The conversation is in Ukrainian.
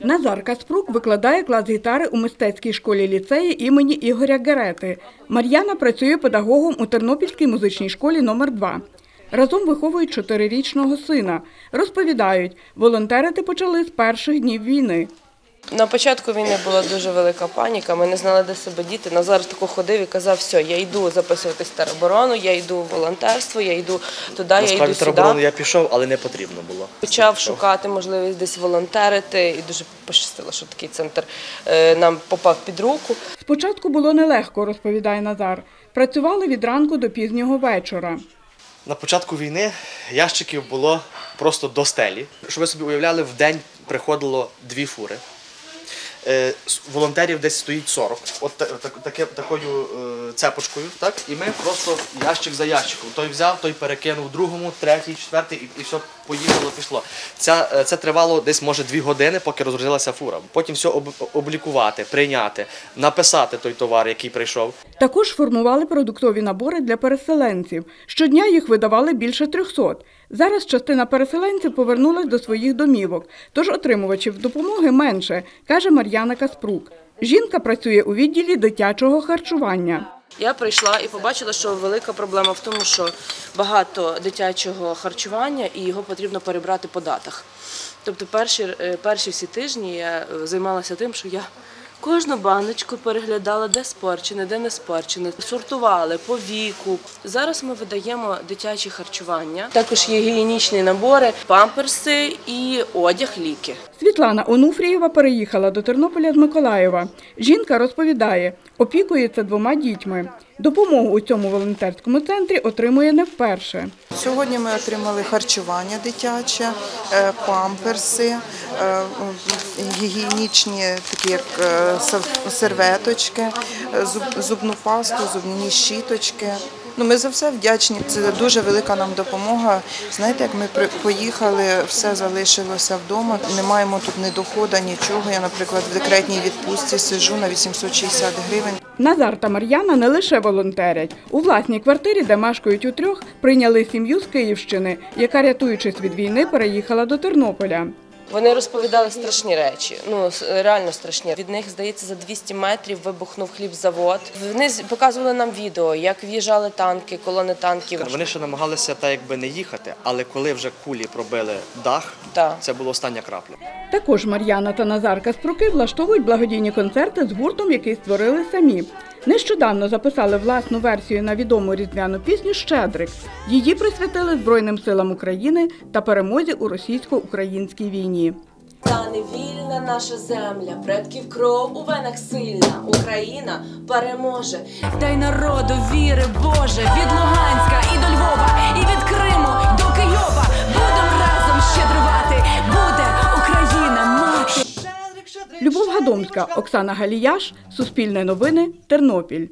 Назар Каспрук викладає клас гітари у мистецькій школі ліцеї імені Ігоря Герети. Мар'яна працює педагогом у Тернопільській музичній школі номер 2 Разом виховують чотирирічного сина. Розповідають, волонтерити почали з перших днів війни. На початку війни була дуже велика паніка. Ми не знали, де себе діти. Назар тако ходив і казав, все, я йду записуватись в тероборону, я йду в волонтерство, я йду туди, я йду сюди. тероборону я пішов, але не потрібно було. Почав шукати можливість десь волонтерити, і дуже пощастило, що такий центр е, нам попав під руку. Спочатку було нелегко, розповідає Назар. Працювали від ранку до пізнього вечора. На початку війни ящиків було просто до стелі. Щоб ви собі уявляли, в день приходило дві фури. Е, Волонтерів десь стоїть 40, от та- так- таке, такою е, цепочкою, так? І ми просто ящик за ящиком. Той взяв, той перекинув другому, третій, четвертий, і, і все поїхало, пішло. Ця, е, це тривало десь, може, дві години, поки розгрузилася фура. Потім все об, облікувати, прийняти, написати той товар, який прийшов. Також формували продуктові набори для переселенців. Щодня їх видавали більше 300. Зараз частина переселенців повернулась до своїх домівок, тож отримувачів допомоги менше, каже Мар'яна Каспрук. Жінка працює у відділі дитячого харчування. Я прийшла і побачила, що велика проблема в тому, що багато дитячого харчування і його потрібно перебрати по датах. Тобто перші, е, перші всі тижні я е, займалася тим, що я кожну баночку переглядала, де спорчене, де не спорчене, сортували по віку. Зараз ми видаємо дитячі харчування. Також є гігієнічні набори, памперси і одяг, ліки. Світлана Онуфрієва переїхала до Тернополя з Миколаєва. Жінка розповідає, опікується двома дітьми. Допомогу у цьому волонтерському центрі отримує не вперше. Сьогодні ми отримали харчування дитяче, е, памперси, е, гігієнічні такі як е, сер- серветочки, зубну пасту, зубні щіточки. Ну, ми за все вдячні. Це дуже велика нам допомога. Знаєте, як ми поїхали, все залишилося вдома. Не маємо тут ні доходу, нічого. Я, наприклад, в декретній відпустці сижу на 860 гривень. Назар та Мар'яна не лише волонтерять. У власній квартирі, де мешкають утрьох, прийняли сім'ю з Київщини, яка, рятуючись від війни, переїхала до Тернополя. Вони розповідали страшні речі, ну реально страшні. Від них, здається, за 200 метрів вибухнув хлібзавод. Вони з- показували нам відео, як в'їжджали танки, колони танків. Вони ще намагалися так якби не їхати, але коли вже кулі пробили дах, Так. це була остання крапля. Також Мар'яна та Назар Каспруки влаштовують благодійні концерти з гуртом, який створили самі. Нещодавно записали власну версію на відому різдвяну пісню Щедрик. Її присвятили Збройним силам України та перемозі у російсько-українській війні. Та невільна наша земля, предків кров у венах сильна. Україна переможе. Дай народу віри, Боже, від мати. Оксана Галіяш, Суспільне новини, Тернопіль.